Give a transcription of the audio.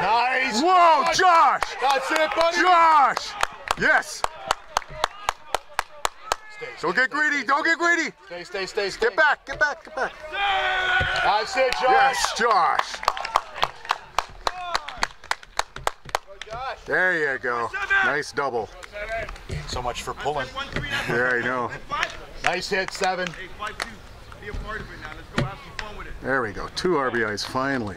Nice. Whoa, Josh! That's it, buddy. Josh! Yes! Stay, Don't get greedy, don't get greedy! Stay, stay, stay, stay. Get back, get back, get back. That's it, Josh. Yes, Josh! There you go. Nice double. So much for pulling. There I know. Nice hit, seven. Hey, 5-2. There we go. Two RBIs finally.